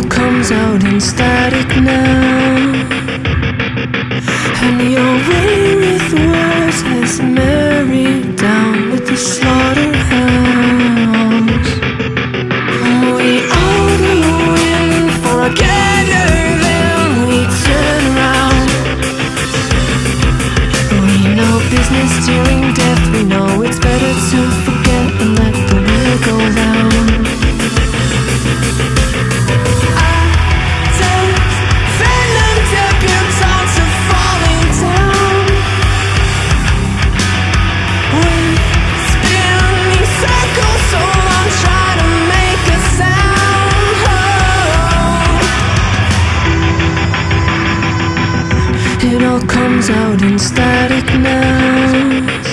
in static now. And your way with words has married down with the slaughterhouse. We all go in for a gander, then we turn around. We know business during death. We know It all comes out in static now.